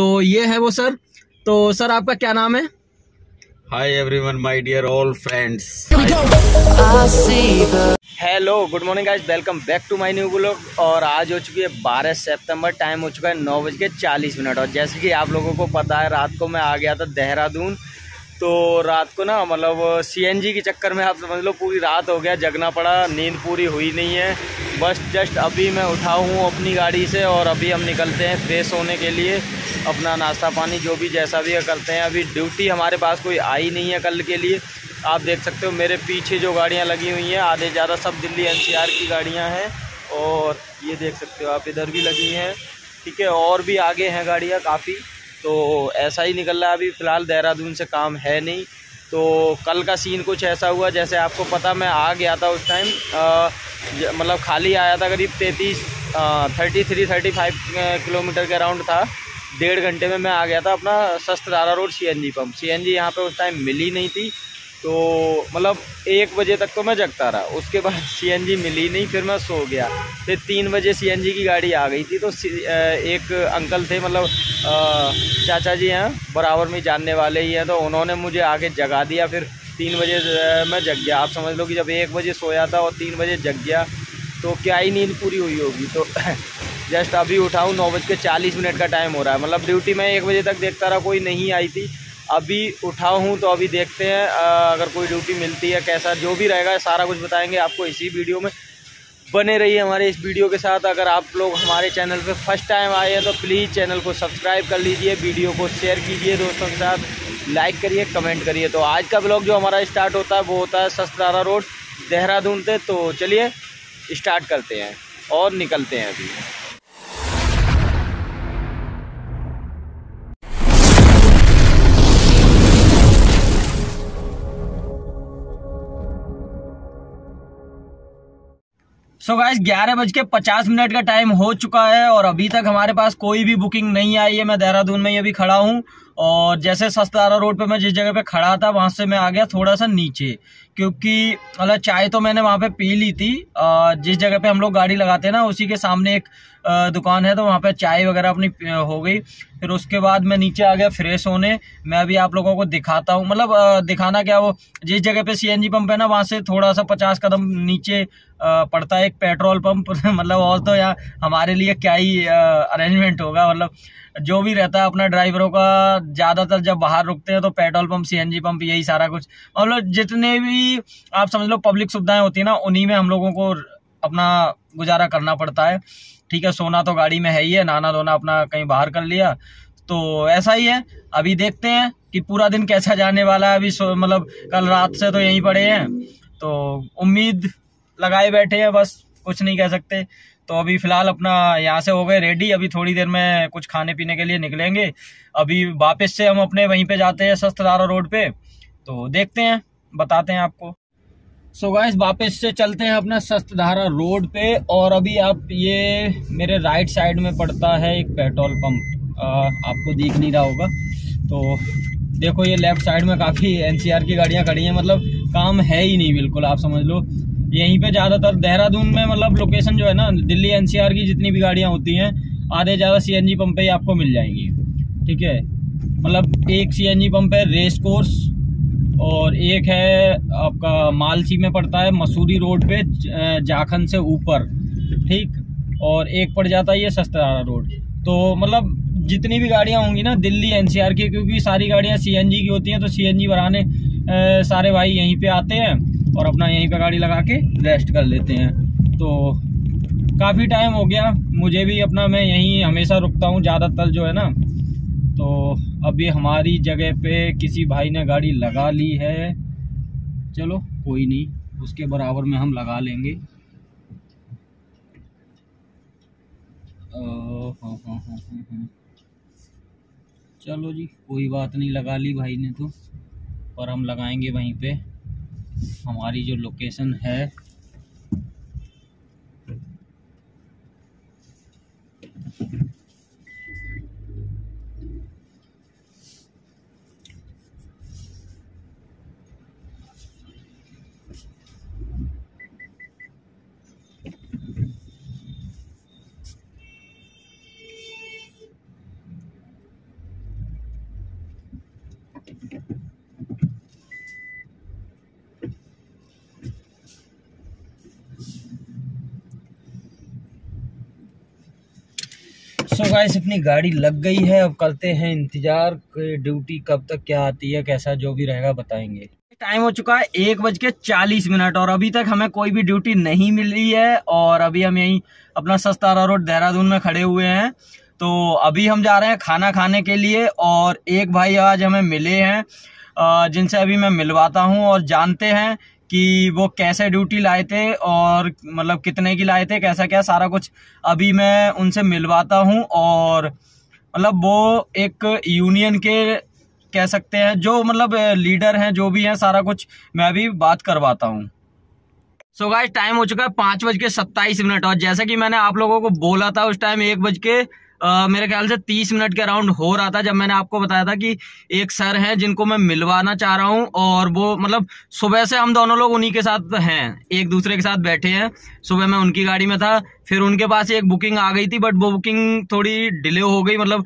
तो ये है वो सर। तो सर आपका क्या नाम है? Hi everyone my dear all friends hello good morning guys welcome back to my new blog और आज हो चुकी है 12 सितंबर टाइम हो चुका है नौ बज के चालीस मिनट। और जैसे कि आप लोगों को पता है रात को मैं आ गया था देहरादून। तो रात को ना मतलब सीएनजी के चक्कर में आप समझ लो पूरी रात हो गया जगना पड़ा नींद पूरी हुई नहीं है। बस जस्ट अभी मैं उठा हूँ अपनी गाड़ी से और अभी हम निकलते हैं फ्रेश होने के लिए। अपना नाश्ता पानी जो भी जैसा भी करते हैं। अभी ड्यूटी हमारे पास कोई आई नहीं है कल के लिए। आप देख सकते हो मेरे पीछे जो गाड़ियाँ लगी हुई हैं, आधे ज़्यादा सब दिल्ली एनसीआर की गाड़ियाँ हैं और ये देख सकते हो आप, इधर भी लगी हैं। ठीक है, और भी आगे हैं गाड़ियाँ काफ़ी। तो ऐसा ही निकल रहा है अभी फ़िलहाल, देहरादून से काम है नहीं। तो कल का सीन कुछ ऐसा हुआ, जैसे आपको पता, मैं आ गया था उस टाइम मतलब खाली आया था करीब तैंतीस thirty three thirty five kilometre के अराउंड था। डेढ़ घंटे में मैं आ गया था अपना सस्तदारा road C N G pump C N G यहाँ पर उस टाइम मिली नहीं थी तो मतलब एक बजे तक तो मैं जगता रहा। उसके बाद सीएनजी मिली नहीं, फिर मैं सो गया। फिर तीन बजे सीएनजी की गाड़ी आ गई थी तो एक अंकल थे मतलब चाचा जी हैं, बराबर में जानने वाले ही हैं तो उन्होंने मुझे आगे जगा दिया। फिर तीन बजे मैं जग गया। आप समझ लो कि जब एक बजे सोया था और तीन बजे जग गया तो क्या ही नींद पूरी हुई होगी तो जस्ट अभी उठाऊँ, नौ बज के चालीस मिनट का टाइम हो रहा है। मतलब ड्यूटी में एक बजे तक देखता रहा, कोई नहीं आई थी। अभी उठाऊँ हूँ तो अभी देखते हैं अगर कोई ड्यूटी मिलती है, कैसा, जो भी रहेगा, सारा कुछ बताएँगे आपको इसी वीडियो में। बने रहिए हमारे इस वीडियो के साथ। अगर आप लोग हमारे चैनल पे फ़र्स्ट टाइम आए हैं तो प्लीज़ चैनल को सब्सक्राइब कर लीजिए वीडियो को शेयर कीजिए दोस्तों के साथ। लाइक करिए कमेंट करिए। तो आज का ब्लॉग जो हमारा स्टार्ट होता है, वो होता है सस्तारा रोड देहरादून से। तो चलिए स्टार्ट करते हैं और निकलते हैं अभी। सो गाइस ग्यारह बज के पचास मिनट का टाइम हो चुका है और अभी तक हमारे पास कोई भी बुकिंग नहीं आई है। मैं देहरादून में ही अभी खड़ा हूँ और जैसे सस्तारा रोड पे मैं जिस जगह पे खड़ा था, वहाँ से मैं आ गया थोड़ा सा नीचे। क्योंकि मतलब चाय तो मैंने वहाँ पे पी ली थी जिस जगह पे हम लोग गाड़ी लगाते हैं ना, उसी के सामने एक दुकान है तो वहाँ पे चाय वगैरह अपनी हो गई। फिर उसके बाद मैं नीचे आ गया फ्रेश होने। मैं अभी आप लोगों को दिखाता हूँ। मतलब दिखाना क्या, वो जिस जगह पे सीएनजी पंप है ना, वहाँ से थोड़ा सा पचास कदम नीचे पड़ता है एक पेट्रोल पंप मतलब और तो यार, हमारे लिए क्या ही अरेंजमेंट होगा। मतलब जो भी रहता है अपना ड्राइवरों का, ज़्यादातर जब बाहर रुकते हैं तो पेट्रोल पंप सीएनजी पंप यही सारा कुछ। मतलब जितने भी आप समझ लो पब्लिक सुविधाएँ होती है ना, उन्हीं में हम लोगों को अपना गुजारा करना पड़ता है। ठीक है, सोना तो गाड़ी में है ही है नाना धोना अपना कहीं बाहर कर लिया। तो ऐसा ही है, अभी देखते हैं कि पूरा दिन कैसा जाने वाला है। अभी मतलब कल रात से तो यहीं पड़े हैं। तो उम्मीद लगाए बैठे हैं, बस कुछ नहीं कह सकते। तो अभी फ़िलहाल अपना यहाँ से हो गए, रेडी। अभी थोड़ी देर में कुछ खाने पीने के लिए निकलेंगे। अभी वापस से हम अपने वहीं पे जाते हैं सस्तदारा रोड पे। तो देखते हैं। बताते हैं आपको। सो so गाइस वापस से चलते हैं अपना सस्तधारा रोड पे और अभी आप ये मेरे राइट साइड में पड़ता है एक पेट्रोल पंप। आपको दिख नहीं रहा होगा। तो देखो ये लेफ़्ट साइड में काफ़ी एनसीआर की गाड़ियाँ खड़ी हैं। मतलब काम है ही नहीं बिल्कुल, आप समझ लो। यहीं पे ज़्यादातर देहरादून में मतलब लोकेशन जो है ना, दिल्ली एनसीआर की जितनी भी गाड़ियाँ होती हैं, आधे ज़्यादा सीएनजी पंप पे ही आपको मिल जाएँगी। ठीक है? मतलब एक सीएनजी पंप है रेस कोर्स और एक है आपका मालसी में पड़ता है मसूरी रोड पे जाखन से ऊपर, ठीक? और एक पड़ जाता है ये सस्तारा रोड। तो मतलब जितनी भी गाड़ियाँ होंगी ना दिल्ली एनसीआर की, क्योंकि सारी गाड़ियाँ सीएनजी की होती हैं तो सीएनजी भराने सारे भाई यहीं पे आते हैं और अपना यहीं पे गाड़ी लगा के रेस्ट कर लेते हैं। तो काफ़ी टाइम हो गया। मुझे भी अपना, मैं यहीं हमेशा रुकता हूँ, ज़्यादातर जो है ना तो अभी हमारी जगह पे किसी भाई ने गाड़ी लगा ली है। चलो, कोई नहीं, उसके बराबर में हम लगा लेंगे। चलो जी, कोई बात नहीं, लगा ली भाई ने तो। पर हम लगाएँगे वहीं पे। हमारी जो लोकेशन है सो गाइस अपनी गाड़ी लग गई है, अब करते हैं इंतज़ार ड्यूटी कब तक क्या आती है, कैसा जो भी रहेगा बताएँगे। टाइम हो चुका है एक बज के चालीस मिनट और अभी तक हमें कोई भी ड्यूटी नहीं मिली है और अभी हम यहीं अपना सस्तारा रोड देहरादून में खड़े हुए हैं। तो अभी हम जा रहे हैं खाना खाने के लिए और एक भाई आज हमें मिले हैं जिनसे अभी मैं मिलवाता हूँ और जानते हैं कि वो कैसे ड्यूटी लाए थे और मतलब कितने की लाए थे, कैसा क्या, सारा कुछ अभी मैं उनसे मिलवाता हूँ और मतलब वो एक यूनियन के कह सकते हैं, जो मतलब लीडर हैं, जो भी हैं, सारा कुछ मैं अभी बात करवाता हूँ। सो गाइस टाइम हो चुका है पाँच बज के सत्ताईस मिनट और जैसा कि मैंने आप लोगों को बोला था उस टाइम एक बज के मेरे ख्याल से तीस मिनट के अराउंड हो रहा था जब मैंने आपको बताया था कि एक सर हैं जिनको मैं मिलवाना चाह रहा हूँ और वो मतलब सुबह से हम दोनों लोग उन्हीं के साथ हैं, एक दूसरे के साथ बैठे हैं। सुबह मैं उनकी गाड़ी में था, फिर उनके पास एक बुकिंग आ गई थी बट वो बुकिंग थोड़ी डिले हो गई मतलब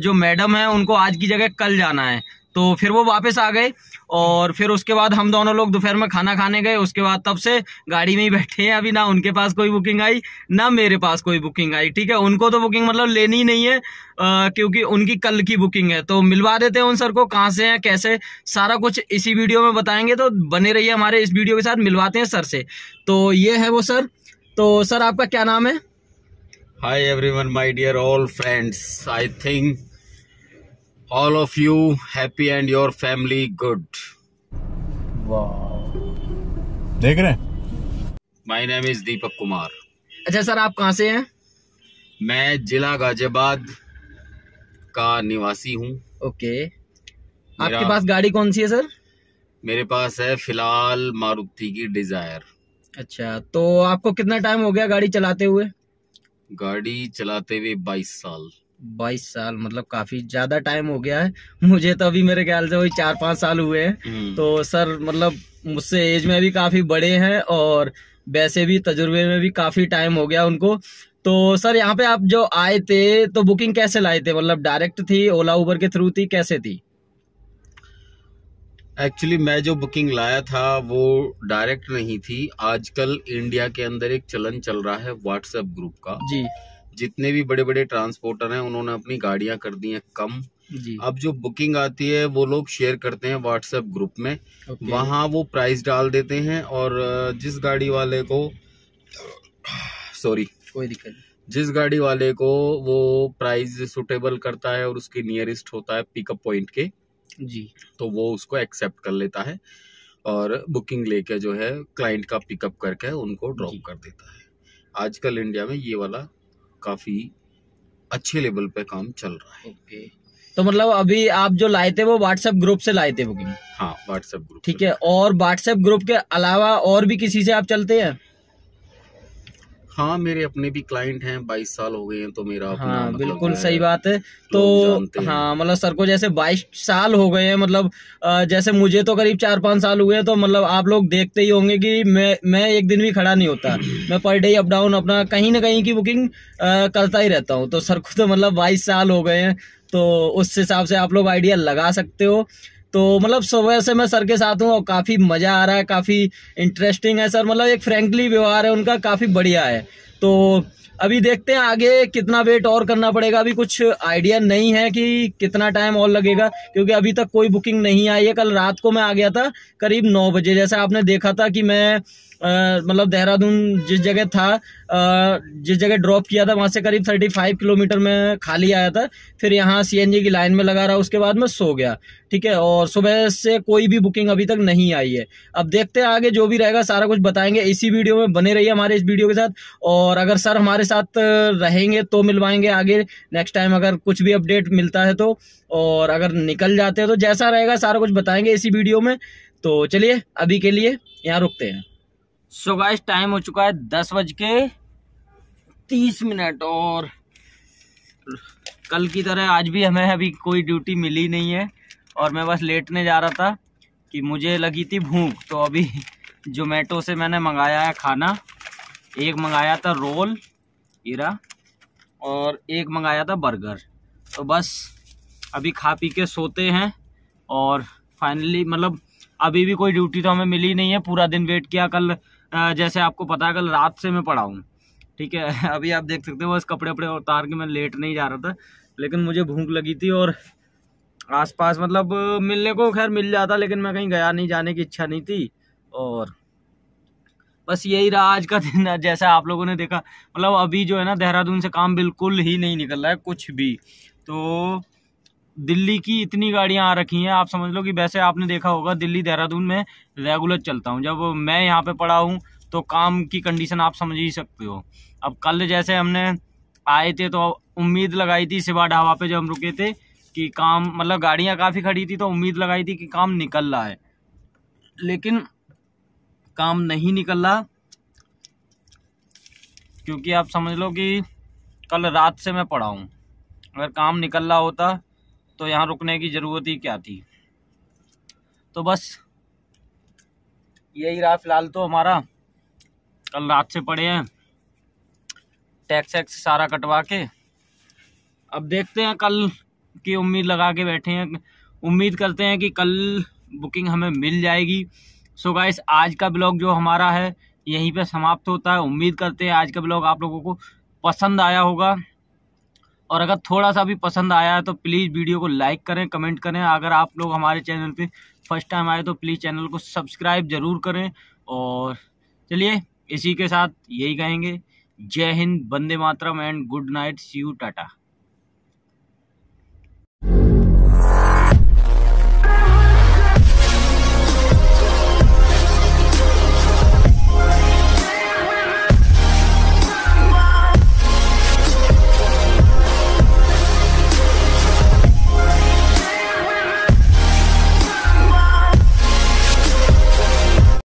जो मैडम है उनको आज की जगह कल जाना है। तो फिर वो वापस आ गए और फिर उसके बाद हम दोनों लोग दोपहर में खाना खाने गए। उसके बाद तब से गाड़ी में ही बैठे हैं। अभी ना उनके पास कोई बुकिंग आई ना मेरे पास कोई बुकिंग आई ठीक है? उनको तो बुकिंग मतलब लेनी ही नहीं है आ, क्योंकि उनकी कल की बुकिंग है। तो मिलवा देते हैं उन सर को कहाँ से हैं कैसे? सारा कुछ इसी वीडियो में बताएँगे तो बने रहिए हमारे इस वीडियो के साथ मिलवाते हैं सर से। तो ये है वो सर। तो सर आपका क्या नाम है? Hi everyone my dear all friends I think all of you happy and your family good. देख रहे हैं? My name is Deepak Kumar अच्छा सर आप कहाँ से हैं? मैं जिला गाजियाबाद का निवासी हूँ। ओके। आपके पास गाड़ी कौन सी है सर? मेरे पास है फ़िलहाल मारुति की डिज़ायर। अच्छा तो आपको कितना टाइम हो गया गाड़ी चलाते हुए? गाड़ी चलाते हुए बाईस साल। बाईस साल मतलब काफ़ी ज़्यादा टाइम हो गया है। मुझे तो अभी मेरे ख्याल से वही चार पाँच साल हुए हैं। हम्म। तो सर मतलब मुझसे एज में भी काफ़ी बड़े हैं और वैसे भी तजुर्बे में भी काफ़ी टाइम हो गया उनको। तो सर यहाँ पे आप जो आए थे तो बुकिंग कैसे लाए थे? मतलब डायरेक्ट थी ओला उबर के थ्रू थी कैसे थी? एक्चुअली मैं जो बुकिंग लाया था वो डायरेक्ट नहीं थी। आजकल इंडिया के अंदर एक चलन चल रहा है व्हाट्सएप ग्रुप का। जी। जितने भी बड़े बड़े ट्रांसपोर्टर हैं उन्होंने अपनी गाड़ियाँ कर दी हैं कम। जी। अब जो बुकिंग आती है वो लोग शेयर करते हैं व्हाट्सएप ग्रुप में। वहाँ वो प्राइस डाल देते हैं और जिस गाड़ी वाले को सॉरी कोई दिक्कत जिस गाड़ी वाले को वो प्राइस सुटेबल करता है और उसके नियरेस्ट होता है पिकअप पॉइंट के जी। तो वो उसको एक्सेप्ट कर लेता है और बुकिंग लेके जो है क्लाइंट का पिकअप करके उनको ड्रॉप कर देता है। आजकल इंडिया में ये वाला काफ़ी अच्छे लेवल पे काम चल रहा है। ओके। तो मतलब अभी आप जो लाए थे वो व्हाट्सएप ग्रुप से लाए थे बुकिंग हाँ व्हाट्सएप ग्रुप ठीक है और व्हाट्सएप ग्रुप के अलावा और भी किसी से आप चलते हैं? हाँ मेरे अपने भी क्लाइंट हैं बाईस साल हो गए हैं तो मेरा अपना हाँ मतलब बिल्कुल सही बात है। तो हाँ। मतलब सर को जैसे बाईस साल हो गए हैं मतलब जैसे मुझे तो करीब चार पाँच साल हुए हैं तो मतलब आप लोग देखते ही होंगे कि मैं मैं एक दिन भी खड़ा नहीं होता। मैं पर डे अप डाउन अपना कहीं ना कहीं की बुकिंग करता ही रहता हूँ। तो सर को तो मतलब बाईस साल हो गए हैं तो उस हिसाब से आप लोग आइडिया लगा सकते हो। तो मतलब सुबह से मैं सर के साथ हूँ और काफ़ी मज़ा आ रहा है, काफ़ी इंटरेस्टिंग है सर। मतलब एक फ्रेंकली व्यवहार है, उनका काफ़ी बढ़िया है। तो अभी देखते हैं आगे कितना वेट और करना पड़ेगा। अभी कुछ आइडिया नहीं है कि कितना टाइम और लगेगा, क्योंकि अभी तक कोई बुकिंग नहीं आई है। कल रात को मैं आ गया था, करीब नौ बजे। जैसे आपने देखा था कि मैं मतलब देहरादून जिस जगह था जिस जगह ड्रॉप किया था, वहाँ से करीब थर्टी फाइव किलोमीटर में खाली आया था। फिर यहाँ सीएनजी की लाइन में लगा रहा, उसके बाद मैं सो गया, ठीक है? और सुबह से कोई भी बुकिंग अभी तक नहीं आई है। अब देखते हैं आगे जो भी रहेगा, सारा कुछ बताएँगे। इसी वीडियो में बने रहिए हमारे इस वीडियो के साथ। और अगर सर हमारे साथ रहेंगे तो मिलवाएँगे आगे नेक्स्ट टाइम अगर कुछ भी अपडेट मिलता है तो। और अगर निकल जाते हैं तो जैसा रहेगा, सारा कुछ बताएँगे इसी वीडियो में। तो चलिए, अभी के लिए यहाँ रुकते हैं। सो गाइस टाइम हो चुका है दस बज के तीस मिनट और कल की तरह आज भी हमें अभी कोई ड्यूटी मिली नहीं है और मैं बस लेटने जा रहा था कि मुझे लगी थी भूख तो अभी जोमेटो से मैंने मंगाया है खाना। एक मंगाया था रोल हीरा और एक मंगाया था बर्गर। तो बस अभी खा पी के सोते हैं और फाइनली मतलब अभी भी कोई ड्यूटी तो हमें मिली नहीं है, पूरा दिन वेट किया, कल जैसे आपको पता है, कल रात से मैं पढ़ा हूँ। ठीक है? अभी आप देख सकते हो, बस कपड़े वपड़े उतार के मैं लेट नहीं जा रहा था, लेकिन मुझे भूख लगी थी और आसपास मतलब मिलने को खैर मिल जाता, लेकिन मैं कहीं गया नहीं, जाने की इच्छा नहीं थी, और बस यही रहा आज का दिन। जैसा आप लोगों ने देखा मतलब अभी जो है ना, देहरादून से काम बिल्कुल ही नहीं निकल रहा है, कुछ भी। तो दिल्ली की इतनी गाड़ियाँ आ रखी हैं, आप समझ लो कि वैसे आपने देखा होगा, दिल्ली देहरादून में रेगुलर चलता हूँ। जब मैं यहाँ पे पड़ा हूँ तो काम की कंडीशन आप समझ ही सकते हो। अब कल जैसे हमने आए थे तो उम्मीद लगाई थी सिवा ढाबा पे जब हम रुके थे, कि काम मतलब गाड़ियाँ काफ़ी खड़ी थी तो उम्मीद लगाई थी कि काम निकल रहा है। लेकिन काम नहीं निकल रहा क्योंकि आप समझ लो कि कल रात से मैं पड़ा हूँ। अगर काम निकल रहा होता तो यहाँ रुकने की ज़रूरत ही क्या थी? तो बस, यही रहा फ़िलहाल तो हमारा। कल रात से पड़े हैं, टैक्स वैक्स सारा कटवा के। अब देखते हैं कल की उम्मीद लगा के बैठे हैं। उम्मीद करते हैं कि कल बुकिंग हमें मिल जाएगी। सो so गाइस आज का ब्लॉग जो हमारा है, यहीं पे समाप्त होता है। उम्मीद करते हैं आज का ब्लॉग आप लोगों को पसंद आया होगा। और अगर थोड़ा सा भी पसंद आया है तो प्लीज़ वीडियो को लाइक करें कमेंट करें। अगर आप लोग हमारे चैनल पे फ़र्स्ट टाइम आए तो प्लीज़ चैनल को सब्सक्राइब ज़रूर करें। और चलिए, इसी के साथ यही कहेंगे। जय हिंद बंदे मातरम and good night see you tata.